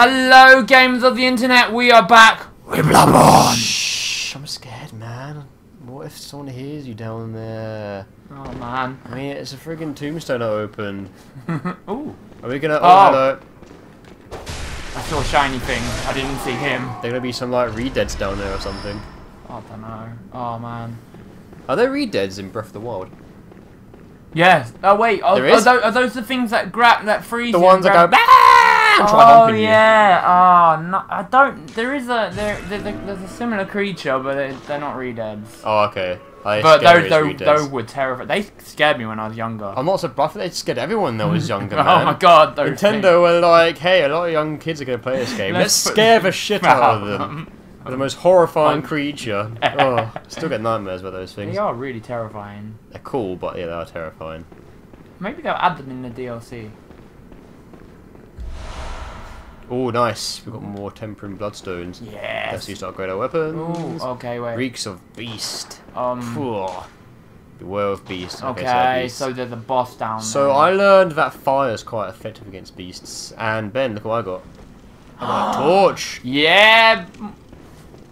Hello, gamers of the internet. We are back with Bloodborne. Shh, I'm scared, man. What if someone hears you down there? Oh man. I mean, it's a friggin' tombstone I opened. Ooh, Are we gonna? Oh, Oh. hello. I saw a shiny thing. I didn't see him. There gonna be some like redeads down there or something. I don't know. Oh man. Are there redeads in Breath of the Wild? Yes. Oh wait. Are, There are, those, are those the things that grab that freeze? The ones that go! Try Oh humping you. yeah. Oh no. I don't. There is a there. There's a, there's a similar creature, but they're, they're not redeads. Oh, okay. I But those those, those were terrifying. They scared me when I was younger. I'm not so surprised. They scared everyone that was younger, oh man. my god. Nintendo were like, hey, a lot of young kids are gonna play this game. Let's, Let's scare the shit out of them. The most horrifying creature. oh, still get nightmares about those things. They are really terrifying. They're cool, but yeah, they are terrifying. Maybe they'll add them in the DLC. Oh, nice. We've got more tempering bloodstones. Yes. Let's use our weapons. Ooh, okay, wait. Reeks of beast. Um. Phew. Beware of beast. Okay, so, beast. so there's a boss down So there. I learned that fire is quite effective against beasts. And Ben, look what I got. I got a torch. Yeah.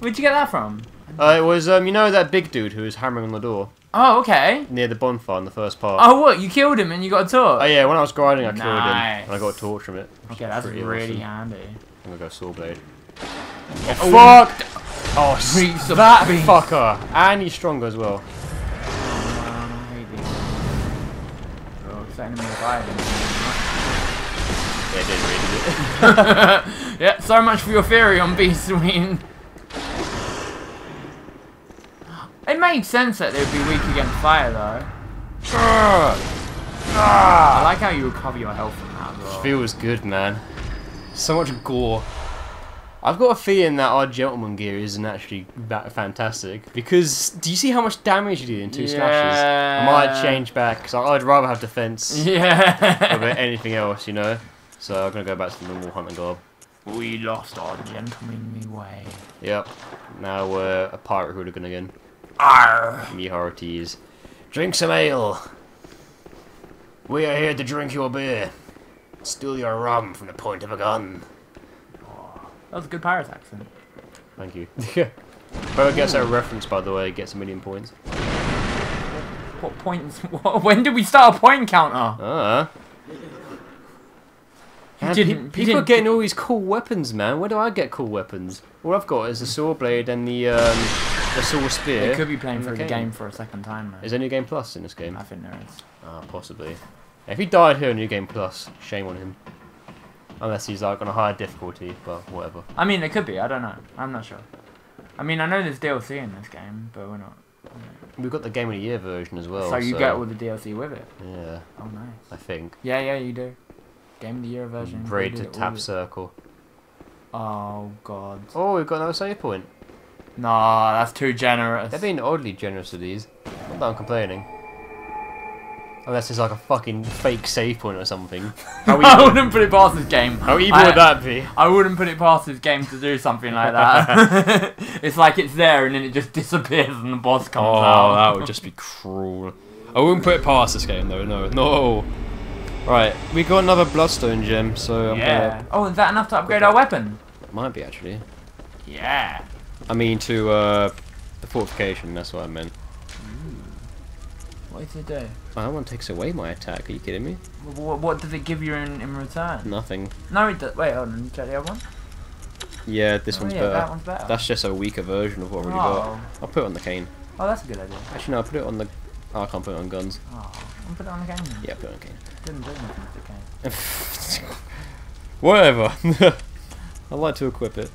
Where'd you get that from? Uh, it was, um, you know that big dude who was hammering on the door Oh, okay. near the bonfire in the first part. Oh, what? You killed him and you got a torch? Oh yeah, when I was grinding, I killed him, and I got a torch from it. Okay, that's really awesome. handy. I'm gonna go saw blade. Oh, Oh, fuck! Oh, Reeks that beast. fucker, and he's stronger as well. Oh. Oh, it's enemy. Yeah, it did really. yeah, so much for your theory on Beast Queen. It made sense that they would be weak against fire, though. I like how you ah. recover your health from that well. Feels good, man. So much gore. I've got a feeling that our gentleman gear isn't actually that fantastic because do you see how much damage you do in two slashes? I might Yeah. change back because I'd rather have defense Yeah. over anything else, you know. So I'm gonna go back to the normal hunter garb. we lost our gentlemanly way. Yep. Now we're a pirate hooligan again. Arr. Me hearties. Drink some ale. We are here to drink your beer. Steal your rum from the point of a gun. That was a good pirate accent. Thank you. Whoever gets that reference, by the way, gets a million points. What points? What, when did we start a point counter? Ah. You didn't- you people are didn't- getting all these cool weapons, man. Where do I get cool weapons? All I've got is the saw blade and the um, the saw spear. They could be playing in through the game for a second time, though. Is there New Game Plus in this game? I think there is. Ah, possibly. If he died here in New Game Plus, shame on him. Unless he's like on a higher difficulty, but whatever. I mean, it could be. I don't know. I'm not sure. I mean, I know there's DLC in this game, but we're not. We've got the Game of the Year version as well. so you get all the DLC with it. Yeah, Oh, nice. I think. Yeah, yeah, you do. Game of the Year version. Braid to tap circle. Oh god. Oh, we've got another save point. Nah, that's too generous. They're being oddly generous with these. Not that I'm complaining. Unless it's like a fucking fake save point or something. How I wouldn't put it past this game. how evil I- would that be? I wouldn't put it past this game to do something like that. it's like it's there and then it just disappears and the boss comes Oh, out. Oh, that would just be cruel. I wouldn't put it past this game though, no, no. Right, we got another Bloodstone gem, so I'm Yeah. Oh, is that enough to upgrade our weapon? gonna... Might be actually. Yeah. I mean to, uh, the fortification, that's what I meant. What does it do? Oh, that one takes away my attack, are you kidding me? What, what does it give you in, in return? Nothing. No, it does. Wait, hold on. Check the other one. Yeah, this oh, one's yeah, better. That one's better. That's just a weaker version of what we already got. oh. I'll put it on the cane. oh, that's a good idea. Actually, no, I'll put it on the... Oh, I can't put it on guns. Oh, I'm put it on the cane. then. Yeah, put it on cane. Didn't do anything with the cane. Whatever. I like to equip it.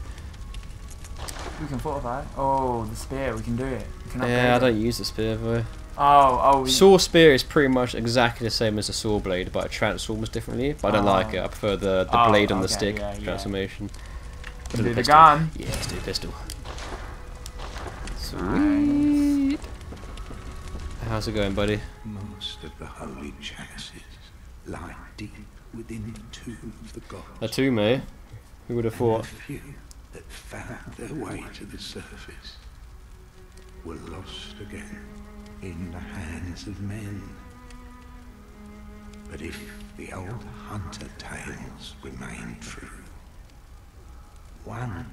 We can fortify. Oh, the spear. We can do it. We can Yeah, I don't use the spear though. Oh, oh. We, Saw spear is pretty much exactly the same as a saw blade, but it transforms differently. But I don't like Oh. it. I prefer the, the Oh, blade on the stick yeah, yeah. transformation. can Do do the the pistol. gun. Yeah, let's do the pistol. Nice. Sweet. How's it going, buddy? Most of the holy chalices lie deep within the tomb of the gods. A two, mate. Eh? Who would have thought? That found their way to the surface were lost again in the hands of men. But if the old hunter tales remain true, one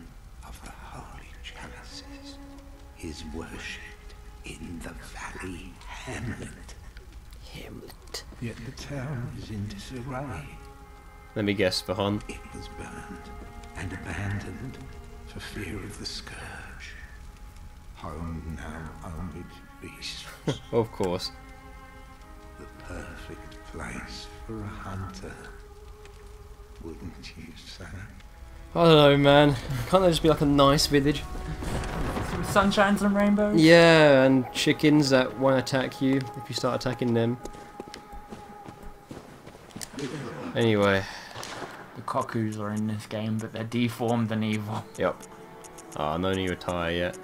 of the holy chalices is worshipped in the valley hamlet. Hamlet. Yet the town is in disarray. Let me guess, Vahan. It was burned and abandoned for fear of the scourge. Home now only to beasts. Of course. the perfect place for a hunter. Wouldn't you say? I don't know, man. Can't there just be like a nice village? Some sunshines and rainbows. Yeah, and chickens that won't attack you if you start attacking them. Anyway, The Cuccos are in this game, but they're deformed and evil. yep. Oh, no need to retire yet.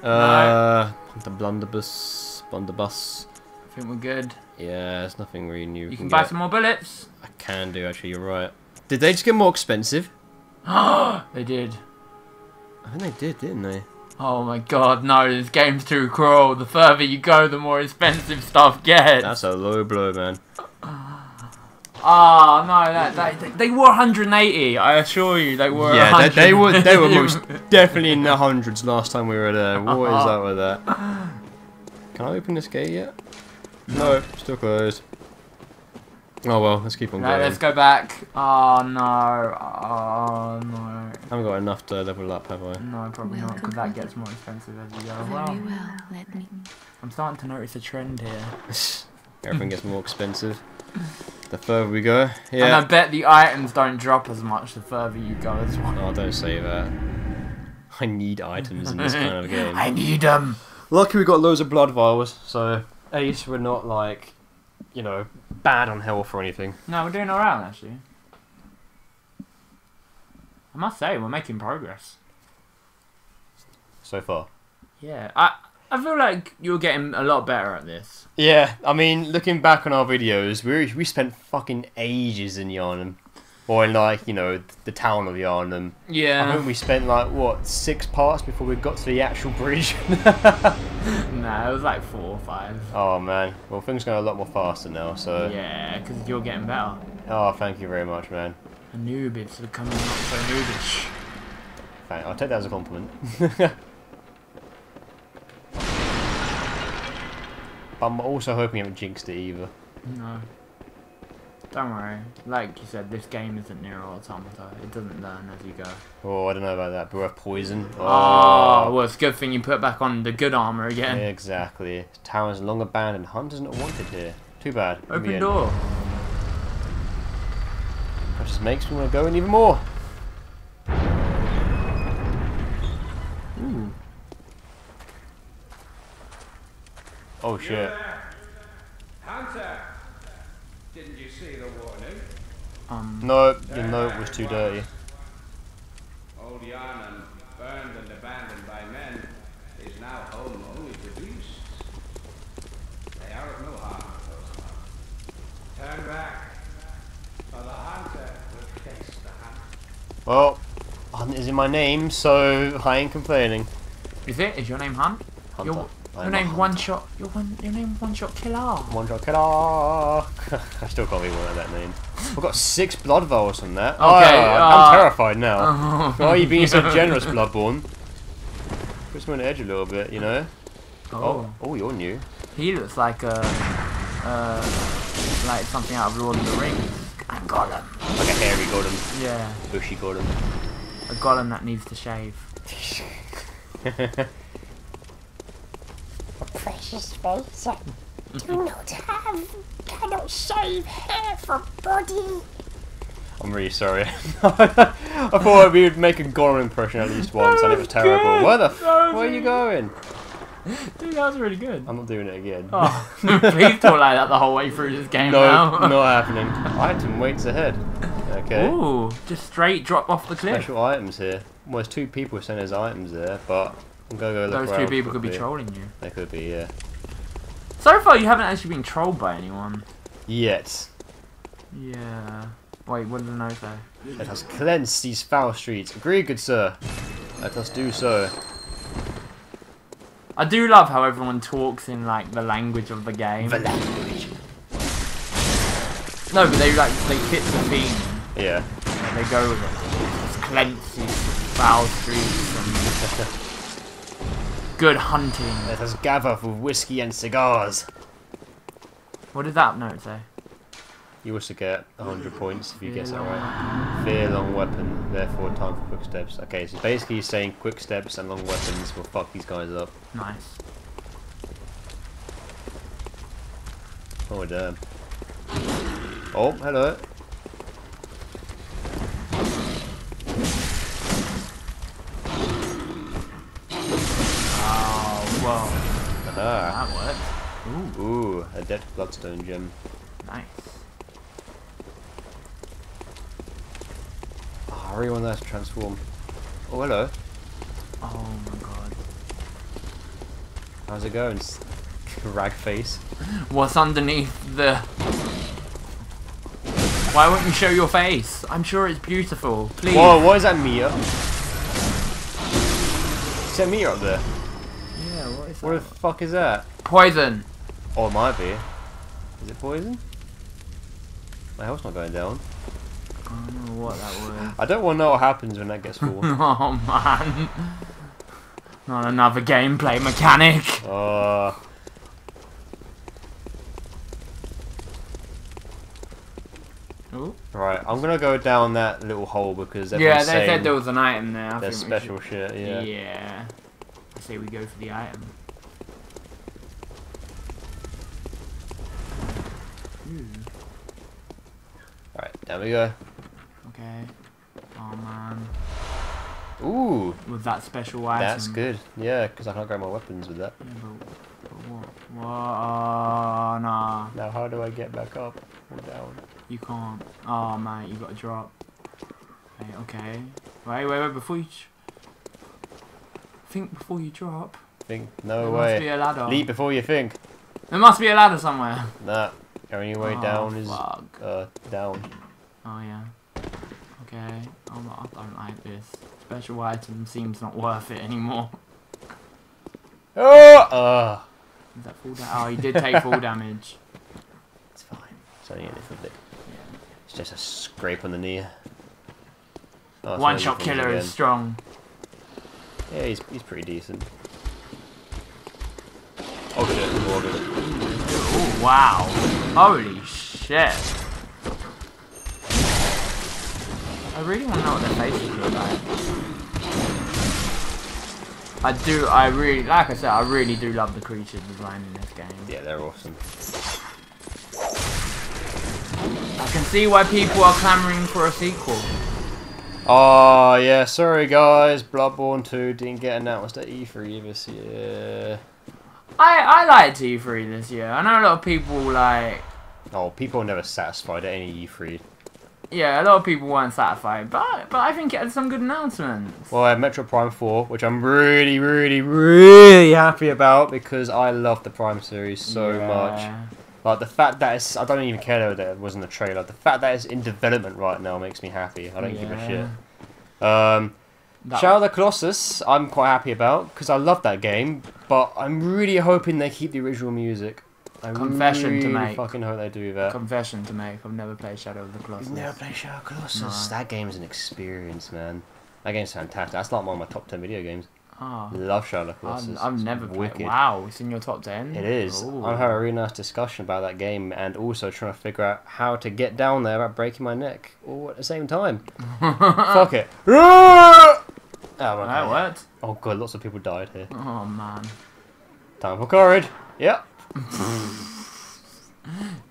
Uh, the blunderbuss, blunderbuss. I think we're good. Yeah, there's nothing really new. You can buy get. some more bullets. I can do actually. You're right. Did they just get more expensive? they did. I think they did, didn't they? Oh my god, no, this game's too cruel. The further you go, the more expensive stuff gets. That's a low blow, man. Oh no, that, that they were 180. I assure you, they were. Yeah, they, 100. they were they were most definitely in the hundreds last time we were there. What is that with that? Can I open this gate yet? No, still closed. Oh well, let's keep on Right, going. let's go back. Oh no. Oh no. I haven't got enough to level up, have I? No, probably not, because that gets more expensive as you go. Very Well, well. Let me. I'm starting to notice a trend here. Everything gets more expensive. The further we go, yeah. And I bet the items don't drop as much the further you go as well. Oh, don't say that. I need items in this kind of game. I need them. Lucky we got loads of blood vials, so at least we're not like, you know, bad on health or anything. No, we're doing alright actually. I must say, we're making progress. So far. Yeah, I I feel like you're getting a lot better at this. Yeah, I mean, looking back on our videos, we we spent fucking ages in Yharnam, or in like you know the town of Yharnam. Yeah. I think we spent like what six parts before we got to the actual bridge. nah, it was like four or five. oh man, well things going a lot more faster now. So Yeah, because you're getting better. oh, thank you very much, man. A noobies are coming up so noobish. Thank, I'll take that as a compliment. I'm also hoping you haven't jinxed it either. No. Don't worry. Like you said, this game isn't NieR Automata. It doesn't learn as you go. Oh, I don't know about that. Breath poison. Ah, oh, well, it's a good thing you put back on the good armor again. Exactly. Tower is long abandoned. Hunters not wanted here. Too bad. Open door. That just makes me want to go in even more. Oh shit. Hunter! Didn't you see the warning? Um. No, the note was too dirty. Old Yharnam, burned and abandoned by men, is now home only to beasts. They are of no harm, those men. Turn back, or the hunter will face the hunt. Well, Hunt is in my name, so I ain't complaining. Is it? Is your name Hunt? Hunter. Your, I'm your name one shot. Your one. Your name one shot killer. One shot killer. I still can't one of that name. I've got six blood vials from that. Okay, Oh, I'm uh, terrified now. Why are you being so generous, Bloodborne? Puts me on the edge a little bit, you know? Oh. Oh, oh, you're new. He looks like a. Uh, like something out of Lord of the Rings. A Gollum. Like a hairy Gollum, Yeah, bushy Gollum. a Gollum that needs to shave. Precious face. I do not have, cannot shave hair from body. I'm really sorry. I thought we would make a Gollum impression at least once, and it was terrible. Where the f- where are you going? Dude, that was really good. I'm not doing it again. Oh, please talk like that the whole way through this game no, now. not happening. Item waits ahead. Okay. Ooh, just straight drop off the cliff. Special items here. Well, there's two people saying there's items there, but I'm gonna go look Those two people could be trolling you. They could be, yeah. So far, you haven't actually been trolled by anyone. Yet. Yeah. Wait, what did the note say? Let us cleanse these foul streets. Agree, good sir. Let us do so. I do love how everyone talks in like the language of the game. The language. No, but they like they fit the theme. Yeah. They go with it. Let's cleanse these foul streets and good hunting. Let us gather for whiskey and cigars. What did that note say? You also get 100 points if you guess that right. Fear long weapon, therefore time for quick steps. Okay, so basically he's saying quick steps and long weapons will fuck these guys up. Nice. Oh damn. Oh, hello. Whoa. Aha. That worked. Ooh, Ooh, a dead bloodstone gem. nice. Oh, want that to transform. Oh, hello. Oh my god. How's it going? s- Rag face. What's underneath the... Why won't you show your face? I'm sure it's beautiful. Please. Whoa, what is that meter? Is that meter up there? What the fuck is that? Poison. Oh, it might be. Is it poison? My health's not going down. I don't know what that was. I don't want to know what happens when that gets full. oh man. Not another gameplay mechanic. uh, Ooh. right, I'm gonna go down that little hole because Yeah, they said there was an item there. I there's special shit. Yeah. Yeah. I say we go for the item. Alright, down we go. okay. Oh man. Ooh, With that special item. that's good. Yeah, because I can't grab my weapons with that. Yeah, but, but what? What? Oh, nah. Now, how do I get back up or down? You can't. Oh, man, you gotta drop. Okay, okay. Wait, wait, wait, before you... Think before you drop. Think, no there must be a ladder. Leap before you think. There must be a ladder somewhere. Nah, only way oh, down is Fuck. uh down. Oh, yeah. Okay. I'm not, I don't like this. Special item seems not worth it anymore. Oh, uh, Is that full damage? Oh, he did take full damage. it's fine. It's only a little bit. It's just a scrape on the knee. Oh, it's One only shot killer again. is strong. Yeah, he's he's pretty decent. Oh shit, Morgan. Oh, wow. Holy shit. I really want to know what their faces look like. I do, I really, like I said, I really do love the creature design in this game. Yeah, they're awesome. I can see why people are clamoring for a sequel. Oh yeah, sorry guys, Bloodborne 2 didn't get announced at E3 this year. I, I liked E3 this year. I know a lot of people like, Oh, people are never satisfied at any E E3. yeah, a lot of people weren't satisfied, but but I think it had some good announcements. Well, I had Metroid Prime 4, which I'm really, really, really happy about because I love the Prime series so much. Like the fact that it's, I don't even care that it wasn't a trailer. The fact that it's in development right now makes me happy. I don't give a shit. Um, That- Shadow of the Colossus, I'm quite happy about because I love that game, but I'm really hoping they keep the original music. I Confession to make. fucking hope they do that. Confession to make, I've never played Shadow of the Colossus. You've never played Shadow of the Colossus? No. That game's an experience, man. That game's fantastic. That's like one of my top 10 video games. Oh, Love Shadow of the Colossus. I've, I've never played. Wow, it's in your top ten. It is. Ooh. I'm having a really nice discussion about that game and also trying to figure out how to get down there without breaking my neck all at the same time. Fuck it. Oh, okay. oh god, lots of people died here. Oh man, Time for courage. Yep.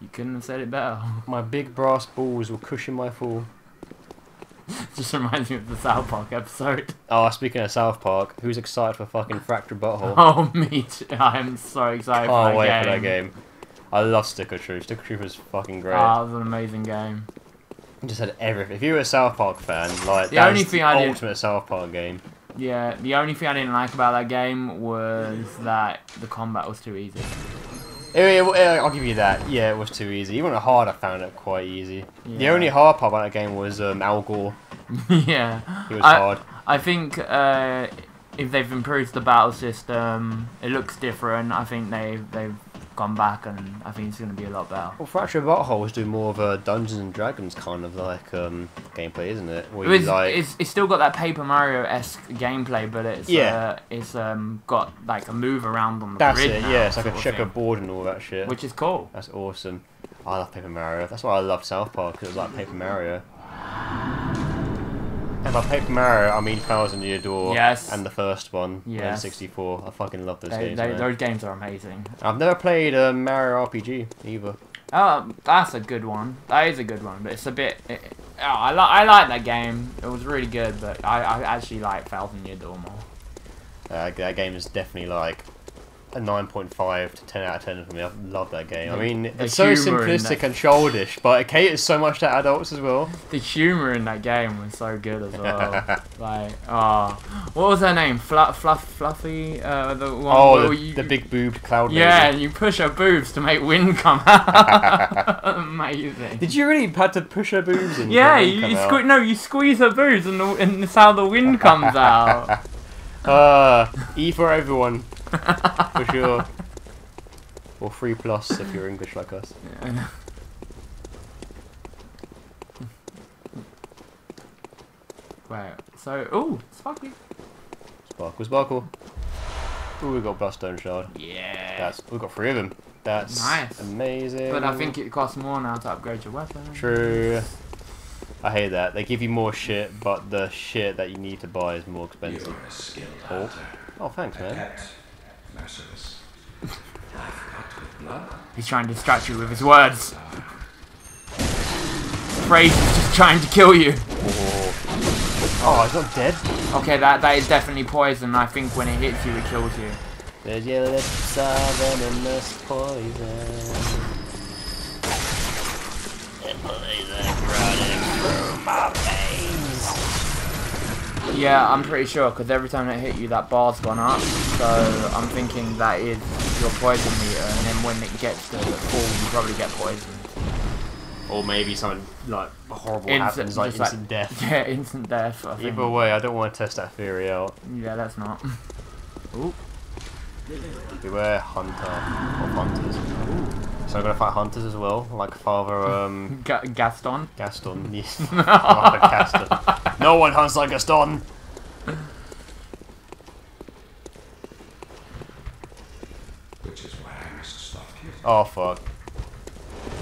you couldn't have said it better. My big brass balls will cushion my fall. Just reminds me of the South Park episode. Oh, speaking of South Park, who's excited for fucking Fractured But Whole? Oh, me too. I'm so excited for Can't that wait game. for that game. I love Stick of Truth. Stick of Truth was fucking great. Ah, it was an amazing game. Just had everything. If you were a South Park fan, like The only the thing I did- ultimate South Park game. Yeah, the only thing I didn't like about that game was that the combat was too easy. Eh, eh, eh, I'll give you that. Yeah, it was too easy. Even hard, I found it quite easy. The only hard part about that game was um, Al Gore. yeah. it was I- hard. I think uh, if they've improved the battle system, it looks different. I think they they've gone back, and I think it's going to be a lot better. Well, Fracture But Whole was doing more of a Dungeons and Dragons kind of like um, gameplay, isn't it? Where It's, like it's, it's still got that Paper Mario esque gameplay, but it's Yeah. uh, it's um, got like a move around on the that's grid it. now, Yeah, it's like a checkerboard and all that shit. which is cool. That's awesome. I love Paper Mario. That's why I love South Park because it was like Paper Mario. And by Paper Mario, I mean Thousand Year Door Yes. and the first one, Yes. N64. I fucking love those They, games. they, those games are amazing. I've never played a Mario RPG either. Oh, that's a good one. That is a good one, but it's a bit. It, oh, I like I like that game. It was really good, but I, I actually like Thousand Year Door more. Uh, that game is definitely like a 9.5 to 10 out of 10 for me. I love that game. I mean, the it's so simplistic and childish, but it caters so much to adults as well. The humor in that game was so good as well. like, oh, what was her name? Fluff, Fluff, Fluffy. Uh, the one Oh, the, you, the big boobed cloud Yeah, lady. and you push her boobs to make wind come out. Amazing. Did you really had to push her boobs in? Yeah, for it to you, you no, you squeeze her boobs and, the, and that's how the wind comes out. Uh, E for everyone, for sure. Or three plus if you're English like us. Right, so, ooh, Sparky. Sparkle, sparkle. Ooh, we got Bloodstone Shard. Yeah. That's we got three of them. That's Nice. amazing. but I think it costs more now to upgrade your weapon. True. I hate that. They give you more shit, but the shit that you need to buy is more expensive. You're a skilled Oh, hunter. oh thanks, man. Adept, merciless. I've cut with blood. He's trying to distract you with his words. Fraser's just trying to kill you. Oh, oh he's not dead. Okay, that that is definitely poison. I think when it hits you, it kills you. There's your lips are venomous poison. Poison running through my veins. Yeah, I'm pretty sure because every time it hit you, that bar's gone up. So I'm thinking that is your poison meter, and then when it gets to the full, you probably get poisoned. Or maybe something like horrible Instant- happens, like just like- instant death. Yeah, instant death. I think. Either way, I don't want to test that theory out. Yeah, that's not. Ooh. Beware hunter or hunters. So I'm gonna fight hunters as well, like Father um, Ga- Gaston. Gaston. Yes, Father Gaston. No one hunts like Gaston. Which is why I must stop you. Oh fuck.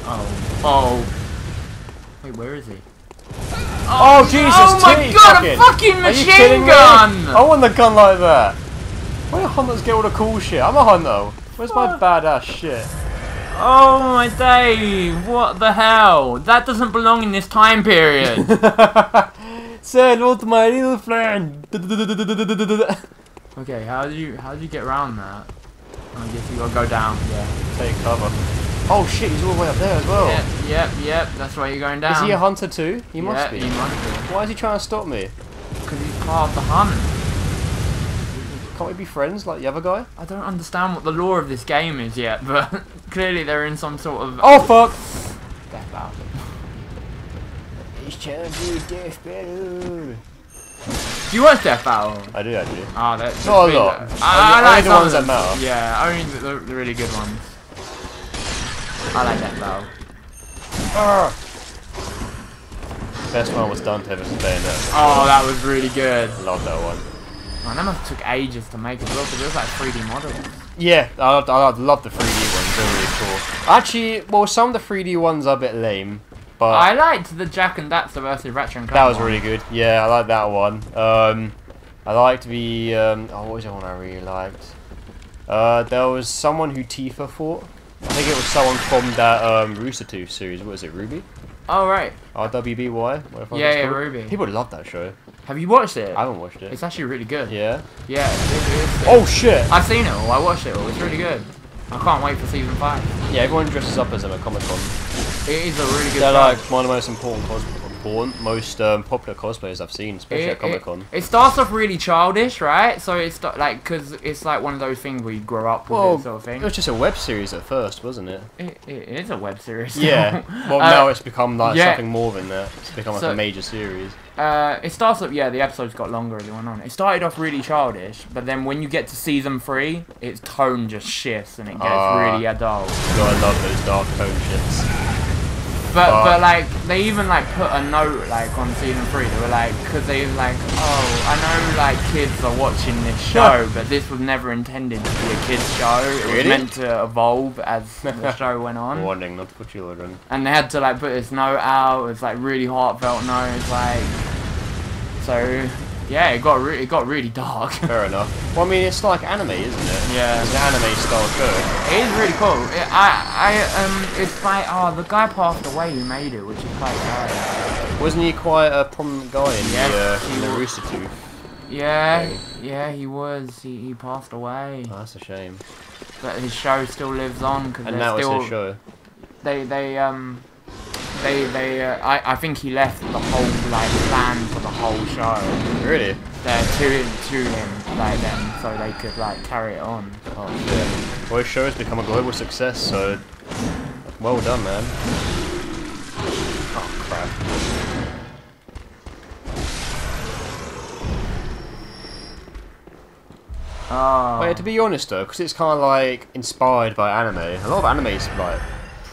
Oh. Oh. Wait, where is he? Oh, Jesus! Oh my T, god, fucking- a fucking machine kidding me? gun! I want the gun like that. Where do hunters get all the cool shit? I'm a hunter. Where's my badass shit? Oh my day! What the hell? That doesn't belong in this time period. Say hello to my little friend. okay, how do you how do you get around that? I guess you gotta go down. Yeah. Take cover. Oh shit, he's all the way up there as well. Yep, yep, yep. That's why you're going down. Is he a hunter too? He must yeah, be. He must be. Why is he trying to stop me? Because he's part of the hunt. Can't we be friends like the other guy? I don't understand what the lore of this game is yet, but clearly they're in some sort of Oh fuck! death battle. He's trying to do death battle. Do you watch Death Battle? I do actually. Oh, that's Not a lot. I, Only- I only like the ones of that matter. Yeah, only the, the, the really good ones. I like Death Battle. Ah. Best one was Dante vs Bayonetta. Oh, that was really good. Love that one. Man, that must have took ages to make as well, because it was like 3D models. Yeah, I, I love the 3D ones. They're really cool. Actually, well, some of the 3D ones are a bit lame, but I liked the Jak and Daxter versus Ratchet and Clank that was one. really good. Yeah, I like that one. Um, I liked the um, oh, what was the one I really liked? Uh, there was someone who Tifa fought. I think it was someone from that um, Rooster Tooth series. What was it, Ruby? Oh, right. RWBY? Whatever it's Yeah, yeah, called. Ruby. People love that show. Have you watched it? I haven't watched it. It's actually really good. Yeah. Yeah. it- it's- Oh shit! I've seen it all. I watched it all. It's really good. I can't wait for season five. Yeah, everyone dresses up as them at Comic Con. It is a really good They're show. like one of the most important cos- important, most um, popular cosplayers I've seen, especially It, at Comic Con. it starts off really childish, right? So it's like because it's like one of those things where you grow up with Well, it, sort of thing. it was just a web series at first, wasn't it? It, it is a web series. Yeah. Well, Uh, now it's become like yeah. something more than that. It's become like So- a major series. Uh, it starts up, yeah, the episodes got longer as it went on. It started off really childish, but then when you get to season three, its tone just shifts and it gets Ah. really adult. God, I love those dark tone shits. But, Ah. but like, they even like put a note like on season three, they were like, because they were like, oh, I know like kids are watching this show, but this was never intended to be a kids show. It was Really? meant to evolve as the show went on. Warning, not for children. and they had to like put this note out. It was like really heartfelt note. It's like so yeah, it got re- it got really dark. Fair enough. Well, I mean, it's like anime, isn't it? Yeah. It's an anime style show. it is really cool. It, I I um it's like oh the guy passed away who made it, which is quite sad. Wasn't he quite a prominent guy in Yes, the, uh, he in the. Rooster Tooth? Yeah, yeah, he was. He, he passed away, Oh, that's a shame. but his show still lives on because And now it's still his show. they they um. They, they, uh, I, I think he left the whole, like, plan for the whole show. Really? there to to him like then so they could like carry it on. Oh shit. Well, his show has become a global success, so well done, man. Oh crap. Oh. Wait, to be honest though, because it's kind of like inspired by anime. A lot of anime is like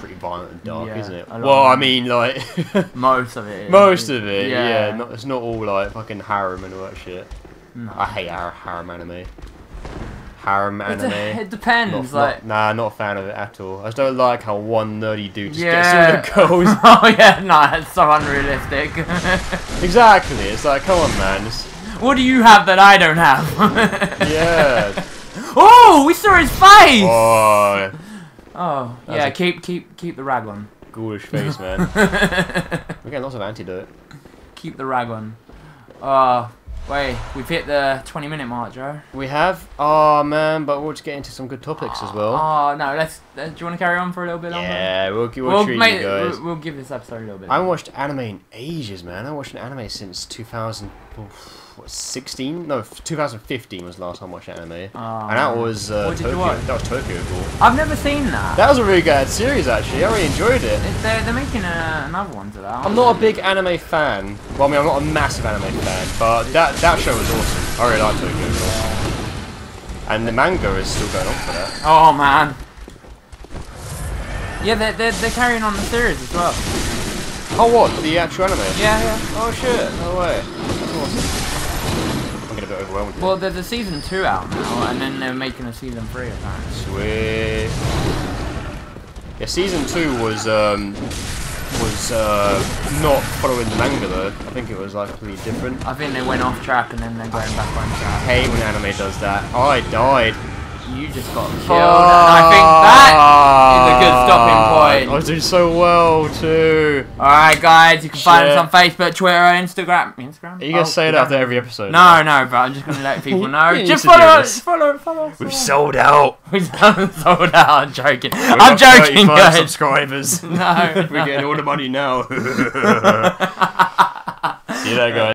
pretty violent and dark, Yeah, isn't it? Well, I mean, like most of it. Is, most of it, yeah. yeah. not, it's not all like fucking harem and all that shit. No. I hate har- harem anime. Harem It, anime. de- it depends. Not, like. not, nah, not a fan of it at all. I just don't like how one nerdy dude just yeah. gets all the girls. oh yeah, no, it's so unrealistic. exactly. It's like, come on, man. It's, what do you have that I don't have? yeah. oh, we saw his face. Oh, oh, That's yeah. Keep keep keep the rag on. ghoulish face, man. We're getting lots of antidote. keep the rag on. Oh, wait, we've hit the 20 minute mark, Joe. We have. Oh man, but we'll just get into some good topics as well. Oh no, let's. Uh, do you want to carry on for a little bit longer? yeah, we'll, we'll, We'll, treat you guys. we'll, we'll give this episode a little bit. I haven't watched anime in ages, man. I haven't watched an anime since 2016. No, 2015 was the last time I watched anime, and Oh, that was uh, What did you watch? That was Tokyo Ghoul. I've never seen that. That was a really good series, actually. I really enjoyed it. They're, they're making uh, another one to that. I'm not a big anime fan. Well, I mean, I'm not a massive anime fan, but that that show was awesome. I really like Tokyo Ghoul. And the manga is still going on for that. Oh man. Yeah, they're, they're, they're carrying on the series as well. Oh, what? The actual anime? Yeah, yeah. Oh shit! No way. That's awesome. Getting a bit overwhelmed. Well, there's a season two out now, and then they're making a season three apparently. Sweet. Yeah, season two was um was uh not following the manga though. I think it was like completely different. I think they went off track, and then they're going back on I track. hate when anime does that. I died. You just got killed, and I think ah. that is a good stopping point. I was doing so well too. Alright, guys, you can find us on Facebook, Twitter, Instagram. Instagram? Are you gonna Oh, say it yeah. after every episode? No, no, but I'm just gonna let people know. You just need to do follow us, follow, follow us. We've sold out. We've sold out. I'm joking. We've I'm got joking, 35 guys. subscribers. No, We're getting all the money now. See you later, guys.